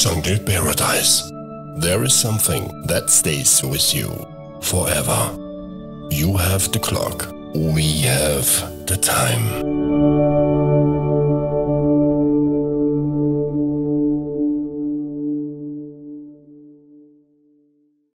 Jungle Paradise. There is something that stays with you forever. You have the clock. We have the time.